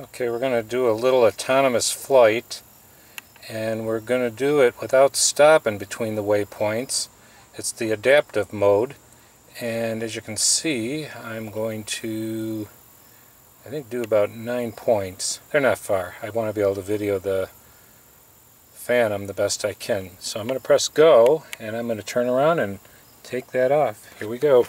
Okay, we're going to do a little autonomous flight and we're going to do it without stopping between the waypoints. It's the adaptive mode and as you can see I'm going to I think do about nine points. They're not far. I want to be able to video the Phantom the best I can. So I'm going to press go and I'm going to turn around and take that off. Here we go.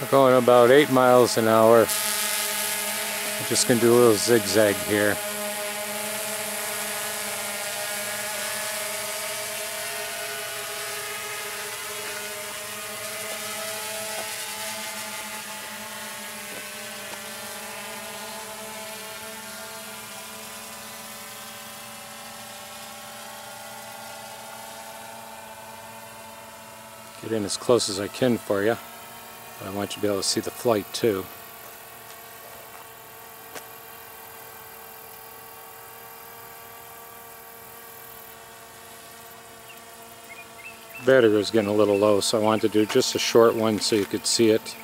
We're going about 8 miles an hour. I'm just going to do a little zigzag here. Get in as close as I can for you. I want you to be able to see the flight too. Battery was getting a little low so I wanted to do just a short one so you could see it.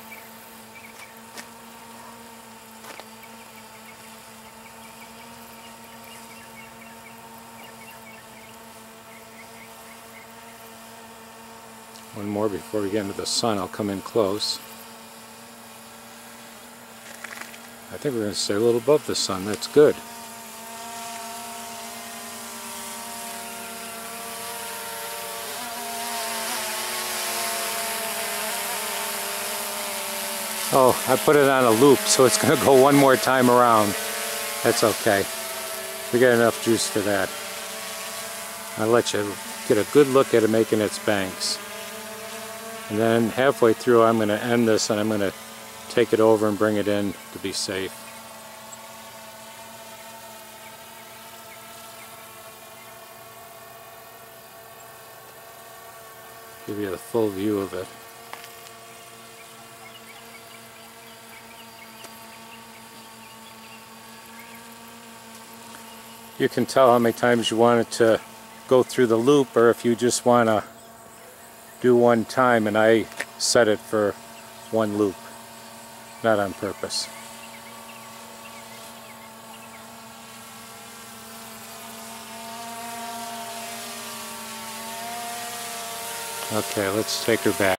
One more before we get into the sun. I'll come in close. I think we're going to stay a little above the sun. That's good. Oh, I put it on a loop, so it's going to go one more time around. That's okay. We got enough juice for that. I'll let you get a good look at it making its banks. And then halfway through I'm going to end this and I'm going to take it over and bring it in to be safe. Give you the full view of it. You can tell how many times you want it to go through the loop or if you just want to do one time and I set it for one loop, not on purpose. Okay, let's take her back.